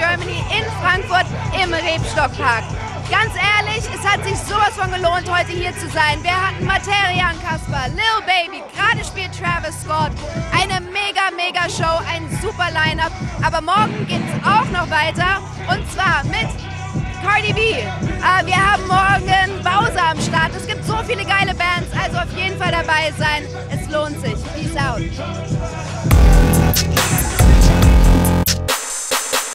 In Frankfurt im Rebstockpark. Ganz ehrlich, es hat sich sowas von gelohnt, heute hier zu sein. Wir hatten Materia und Kasper, Lil Baby, gerade spielt Travis Scott. Eine mega, mega Show, ein super Line-Up. Aber morgen geht es auch noch weiter und zwar mit Cardi B. Äh, wir haben morgen Bowser am Start. Es gibt so viele geile Bands, also auf jeden Fall dabei sein. Es lohnt sich. Peace out.